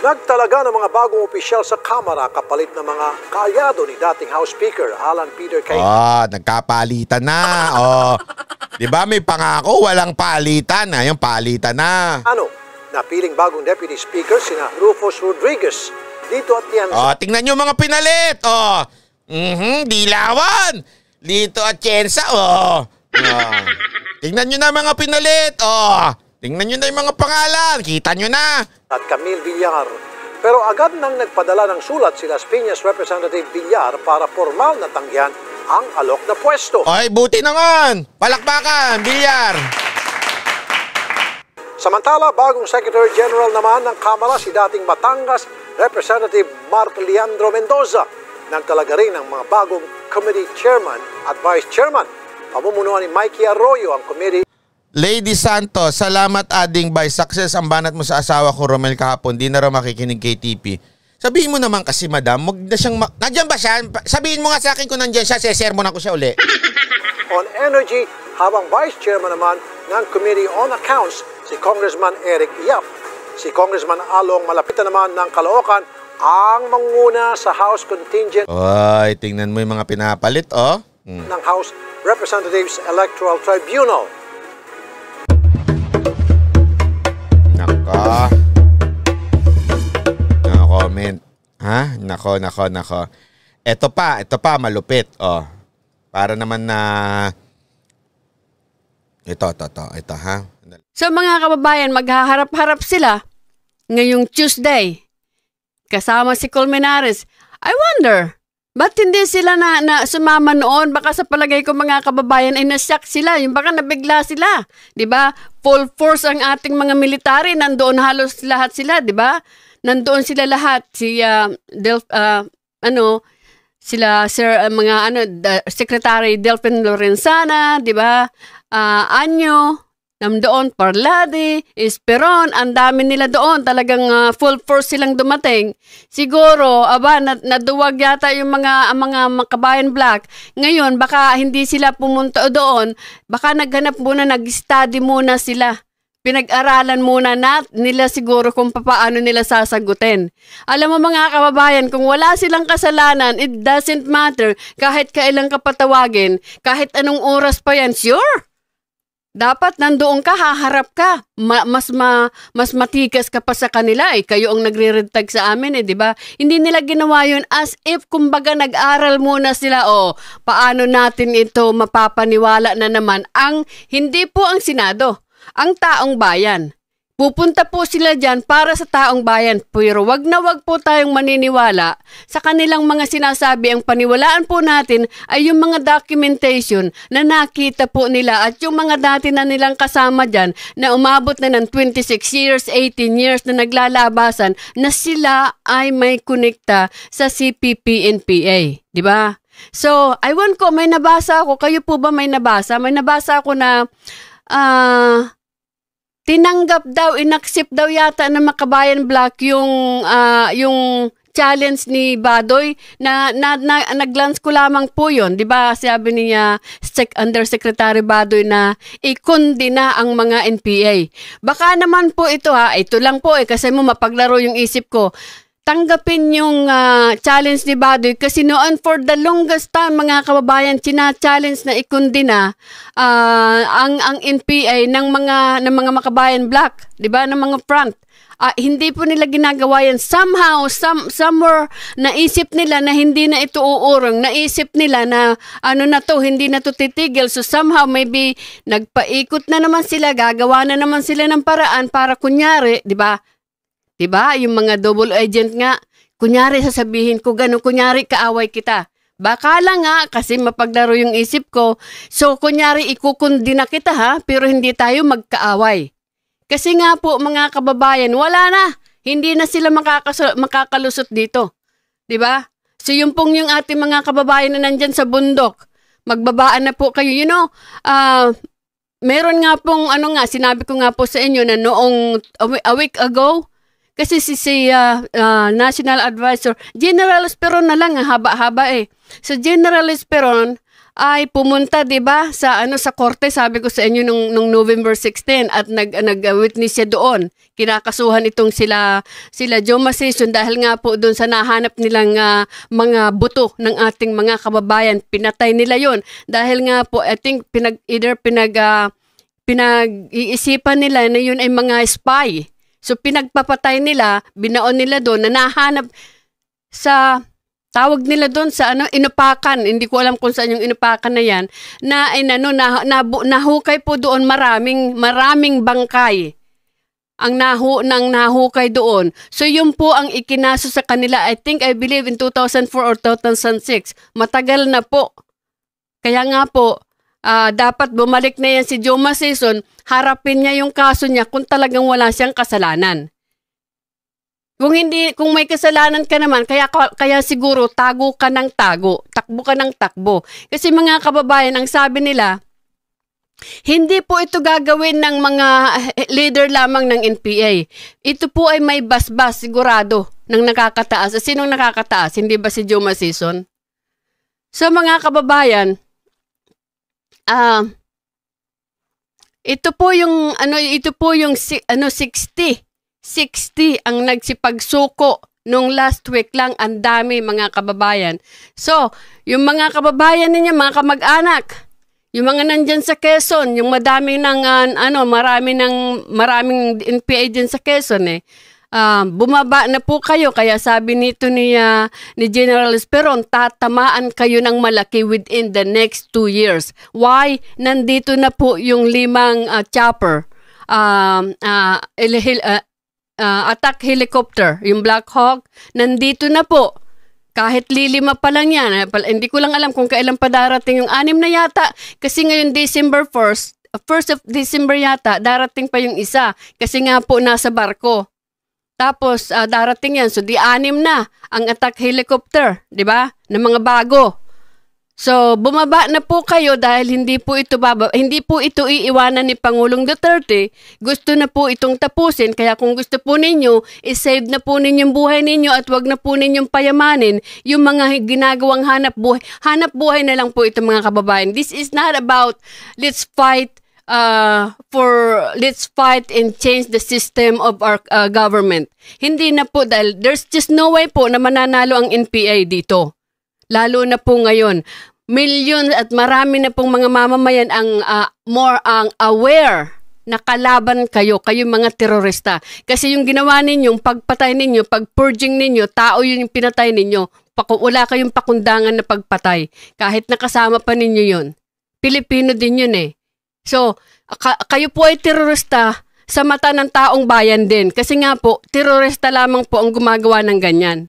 Nagtalaga ng mga bagong opisyal sa Kamara kapalit ng mga kaalyado ni dating House Speaker Alan Peter Kay. Oh, nagkapalitan na. Oh. 'Di ba may pangako walang palitan. Ayun palitan na. Ano? Napiling bagong Deputy Speaker sina Rufus Rodriguez dito at yan. Oh, tingnan niyo mga pinalit. Oh. Mhm, dilawan. Lito at Chensa. Oh. oh. Tingnan niyo na mga pinalit. Oh. Tingnan nyo na yung mga pangalan. Kita nyo na. At Camille Villar. Pero agad nang nagpadala ng sulat si Las Piñas Representative Villar para formal na tanggihan ang alok na pwesto. Ay, buti naman. Palakpakan, Villar. Samantala, bagong Secretary General naman ng Kamara si dating Batangas Representative Mark Leandro Mendoza. Nagtalaga rin ng mga bagong committee chairman at vice chairman. Pamumunuan ni Mikey Arroyo ang committee Lady Santos, salamat ading by success ang banat mo sa asawa ko Romel kahapon. Di na raw makikinig kay TP. Sabihin mo naman kasi madam, wag na siyang... Ma- Nandiyan ba siya? Sabihin mo nga sa akin kung nandiyan siya, sesermon ako siya uli. on Energy habang Vice Chairman naman ng Committee on Accounts si Congressman Eric Yap. Si Congressman Along malapitan naman ng Caloocan ang manguna sa House Contingent Ay, tingnan mo yung mga pinapalit, oh. Hmm. ng House Representatives Electoral Tribunal. Nako. No comment. Ha? Nako, nako, nako. Ito pa, ito pa, malupit. Oh. Para naman na... Ito, ito, ito, ito, ha? So mga kababayan, maghaharap-harap sila ngayong Tuesday. Kasama si Colmenares. I wonder, ba't hindi sila na, na sumama noon? Baka sa palagay ko mga kababayan ay nasyak sila. Yung baka nabigla sila. ba? Full force ang ating mga military. Nandoon halos lahat sila. ba? Nandoon sila lahat. Si uh, Del, uh, ano, sila sir uh, mga ano the secretary Delphin Lorenzana, 'di ba? Uh, Anyo, Namdoon, Parlade, Esperon, ang dami nila doon. Talagang uh, full force silang dumating. Siguro, aba, nad- naduwag yata yung mga, mga, mga kabayan black. Ngayon, baka hindi sila pumunta doon. Baka naghanap muna, nag-study muna sila. Pinag-aralan muna na nila siguro kung paano nila sasagutin. Alam mo mga kababayan, kung wala silang kasalanan, it doesn't matter. Kahit kailang kapatawagin, kahit anong oras pa yan, sure dapat nandoon ka, haharap ka. Ma- mas ma- mas matikas ka pa sa kanila eh. Kayo ang nagre-redtag sa amin eh, 'di ba? Hindi nila ginawa 'yun as if kumbaga nag-aral muna sila o oh, paano natin ito mapapaniwala na naman ang hindi po ang Senado, ang taong bayan. Pupunta po sila dyan para sa taong bayan pero wag na wag po tayong maniniwala sa kanilang mga sinasabi. Ang paniwalaan po natin ay yung mga documentation na nakita po nila at yung mga dati na nilang kasama dyan na umabot na ng 26 years, 18 years na naglalabasan na sila ay may konekta sa CPP-NPA. Di ba? So, I want ko, may nabasa ako. Kayo po ba may nabasa? May nabasa ako na. Uh, tinanggap daw, inaccept daw yata ng Makabayan Black yung, uh, yung challenge ni Badoy na, na, na naglance ko lamang po yon di ba sabi niya Sec Undersecretary Badoy na ikundi na ang mga NPA baka naman po ito ha ito lang po eh kasi mo mapaglaro yung isip ko tanggapin yung uh, challenge ni Badoy kasi noon for the longest time mga kababayan china-challenge na ikundi na uh, ang ang NPA ng mga ng mga makabayan black, 'di ba? ng mga front. Uh, hindi po nila ginagawa yan. Somehow, some, somewhere, naisip nila na hindi na ito uurong. Naisip nila na ano na to, hindi na to titigil. So somehow, maybe nagpaikot na naman sila, gagawa na naman sila ng paraan para kunyari, di ba, 'Di ba? Yung mga double agent nga, kunyari sasabihin ko gano'n, kunyari kaaway kita. Baka lang nga kasi mapaglaro yung isip ko. So kunyari ikukundi na kita ha, pero hindi tayo magkaaway. Kasi nga po mga kababayan, wala na. Hindi na sila makakaso- makakalusot dito. 'Di ba? So yung pong yung ating mga kababayan na nandyan sa bundok, magbabaan na po kayo. You know, uh, meron nga pong ano nga, sinabi ko nga po sa inyo na noong a week ago, kasi si, si uh, uh, National Advisor, General Esperon na lang, haba-haba eh. So General Esperon, ay pumunta 'di ba sa ano sa korte sabi ko sa inyo nung, nung November 16 at nag nag-witness siya doon. Kinakasuhan itong sila sila Joma Session dahil nga po doon sa nahanap nilang ah, mga buto ng ating mga kababayan. Pinatay nila yon dahil nga po I think pinag either pinag ah, pinag-iisipan nila na yun ay mga spy so pinagpapatay nila binaon nila doon na nahanap sa tawag nila doon sa ano inupakan. Hindi ko alam kung saan yung inupakan na yan na ay ano na, na, nahukay po doon maraming maraming bangkay. Ang nahu nang nahukay doon. So yun po ang ikinaso sa kanila. I think I believe in 2004 or 2006 matagal na po. Kaya nga po ah, dapat bumalik na yan si Joma Season harapin niya yung kaso niya kung talagang wala siyang kasalanan kung hindi, kung may kasalanan ka naman, kaya, kaya siguro tago ka ng tago, takbo ka ng takbo. Kasi mga kababayan, ang sabi nila, hindi po ito gagawin ng mga leader lamang ng NPA. Ito po ay may basbas sigurado ng nakakataas. Sinong nakakataas? Hindi ba si Joma Season? So mga kababayan, ah ito po yung ano ito po yung si, ano 60 60 ang nagsipagsuko nung last week lang ang dami mga kababayan. So, yung mga kababayan ninyo, mga kamag-anak, yung mga nandyan sa Quezon, yung madami ng uh, ano, marami ng maraming NPA dyan sa Quezon eh. Uh, bumaba na po kayo kaya sabi nito ni uh, ni General Esperon tatamaan kayo ng malaki within the next two years. Why? Nandito na po yung limang uh, chopper um, uh, uh, uh, attack helicopter, yung Black Hawk, nandito na po. Kahit lilima pa lang yan. Eh, hindi ko lang alam kung kailan pa darating yung anim na yata. Kasi ngayon December 1st, 1st of December yata, darating pa yung isa. Kasi nga po nasa barko. Tapos uh, darating yan. So di anim na ang attack helicopter, 'di ba? Ng mga bago. So, bumaba na po kayo dahil hindi po ito baba, hindi po ito iiwanan ni Pangulong Duterte. Gusto na po itong tapusin kaya kung gusto po ninyo, i-save na po ninyong buhay ninyo at wag na po ninyong payamanin yung mga ginagawang hanap buhay. Hanap buhay na lang po ito mga kababayan. This is not about let's fight uh, for let's fight and change the system of our uh, government. Hindi na po dahil there's just no way po na mananalo ang NPA dito. Lalo na po ngayon million at marami na pong mga mamamayan ang uh, more ang aware na kalaban kayo, kayo mga terorista. Kasi yung ginawa ninyong pagpatay ninyo, pagpurging ninyo, tao yun yung pinatay ninyo. Paku, wala kayong pakundangan na pagpatay. Kahit nakasama pa ninyo yun. Pilipino din yun eh. So, ka- kayo po ay terorista sa mata ng taong bayan din. Kasi nga po, terorista lamang po ang gumagawa ng ganyan.